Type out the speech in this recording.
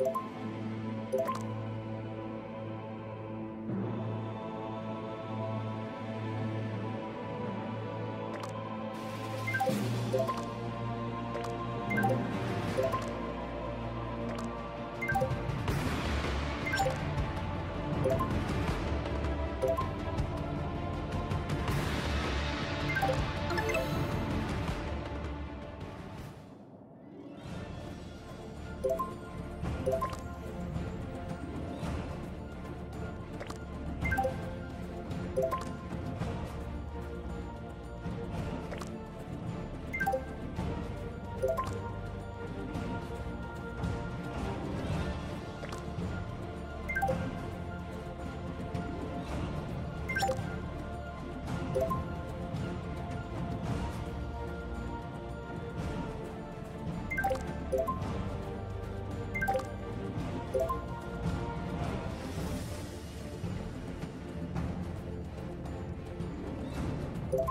you you. you